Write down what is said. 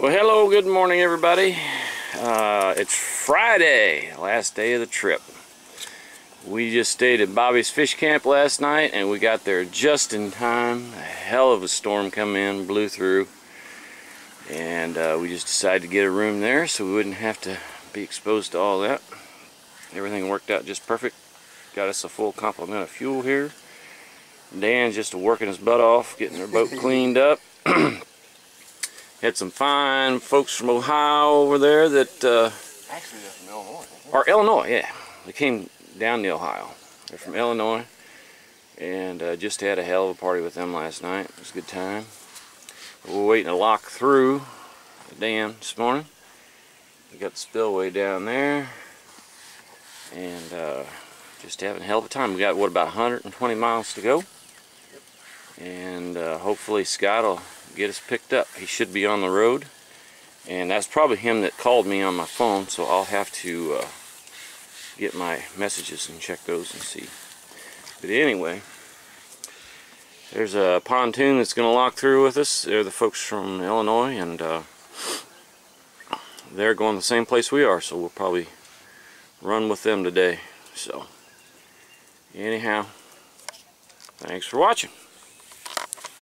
Well, hello, good morning, everybody. Uh, it's Friday, last day of the trip. We just stayed at Bobby's Fish Camp last night, and we got there just in time. A hell of a storm come in, blew through, and uh, we just decided to get a room there so we wouldn't have to be exposed to all that. Everything worked out just perfect. Got us a full complement of fuel here. Dan's just working his butt off, getting their boat cleaned up. Had some fine folks from Ohio over there that uh, Actually, they're from Illinois. or Illinois, yeah. They came down to Ohio. They're from Illinois, and uh, just had a hell of a party with them last night. It was a good time. We're waiting to lock through the dam this morning. We got the spillway down there, and uh, just having a hell of a time. We got what about 120 miles to go, and uh, hopefully Scott will get us picked up. He should be on the road, and that's probably him that called me on my phone. So I'll have to uh, get my messages and check those and see. But anyway, there's a pontoon that's going to lock through with us. They're the folks from Illinois, and uh, they're going the same place we are, so we'll probably run with them today. So, anyhow, thanks for watching.